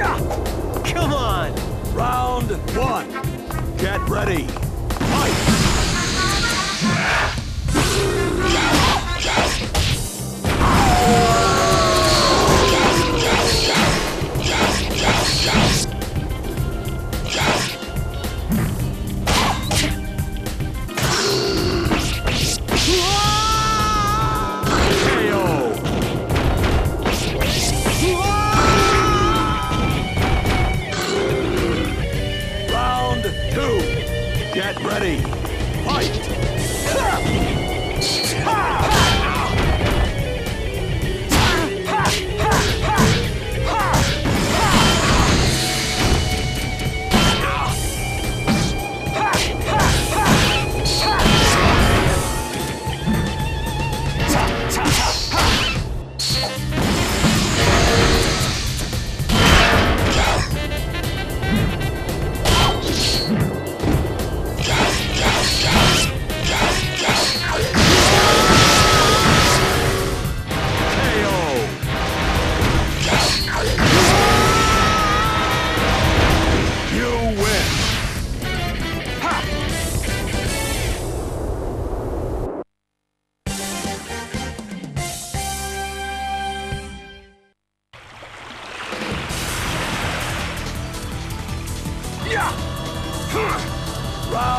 Come on! Round one. Get ready.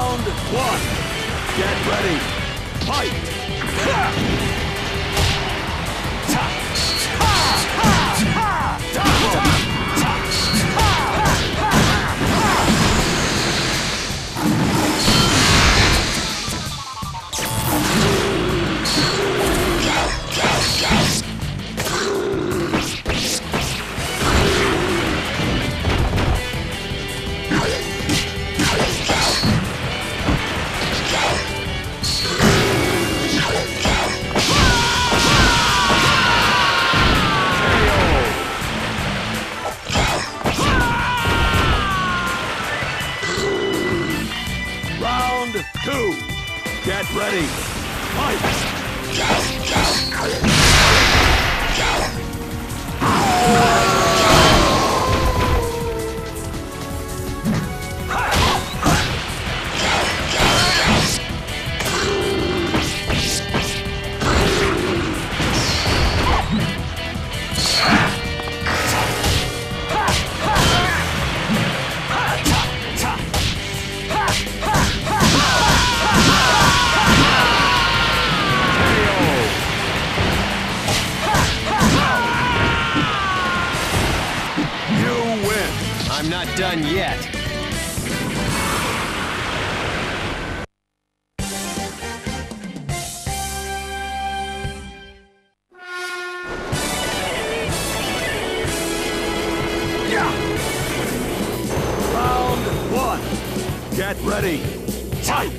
Round one. Get ready. Fight! Round two. Get ready. Fight! KO! I'm not done yet. Round one. Get ready. Fight!